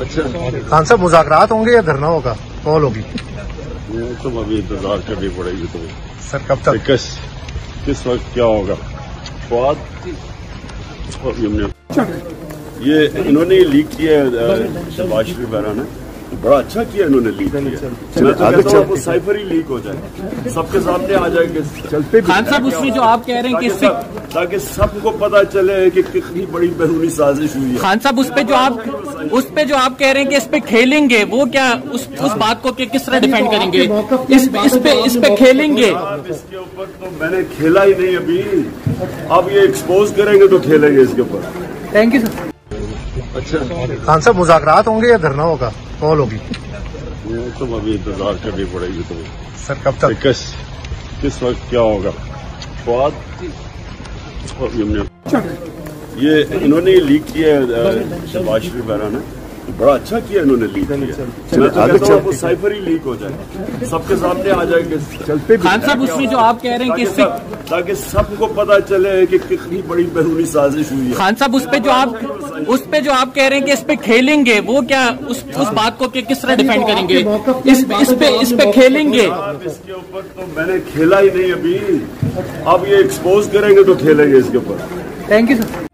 अच्छा। खान साहब मुजाकरात होंगे या धरना होगा? कॉल होगी। ये तो अभी इंतज़ार करनी पड़ेगी तुम्हें सर कब तक? किस किस वक्त क्या होगा? स्वाद ये इन्होंने लीक किया है शबाज शरीफ बहरा ने बड़ा अच्छा किया इन्होंने लीक किया। मैं तो कहता हूँ वो साइफर ही। लीक हो जाए। सबके सामने आ जाएँगे। चलते खान साहब उसमें जो आप कह रहे हैं कि ताकि सबको पता चले कि कितनी बड़ी बैरूनी साजिश हुई है। खान साहब उस पे जो आप उस पे जो आप कह रहे हैं कि इस पे खेलेंगे वो क्या उस उस बात को कि किस तरह डिफेंड करेंगे? इस पे इस पे इस पे खेलेंगे। इसके ऊपर तो मैंने खेला ही नहीं अभी। अब ये एक्सपोज करेंगे तो खेलेंगे इसके ऊपर। थैंक यू सर अच्छा। खान साहब मुजाकर होंगे या धरना होगा? कॉल होगी। तो अभी इंतज़ार करनी पड़ेगी तुम्हें सर कब तक? किस किस वक्त क्या होगा? स्वाद? और ये इन्होंने लीक किया है शबाज शरीफ बहरा ने बड़ा अच्छा किया इन्होंने लीक किया। मैं तो कहता हूँ वो साइफर ही लीक हो जाए। सबके सामने आ जाएँगे। चलते खान साहब उसमें जो आप कह रहे हैं कि इससे ताकि सबको पता चले कि कितनी बड़ी बैरूनी साजिश हुई है। खान साहब उस पे जो आप उस पे जो आप कह रहे हैं कि इस पे खेलेंगे वो क्या उस उस बात को कि किस तरह डिफेंड करेंगे? इस पे इस पे इस पे खेलेंगे? इसके ऊपर तो मैंने खेला ही नहीं अभी। अब ये एक्सपोज करेंगे तो खेलेंगे इसके ऊपर। Thank you sir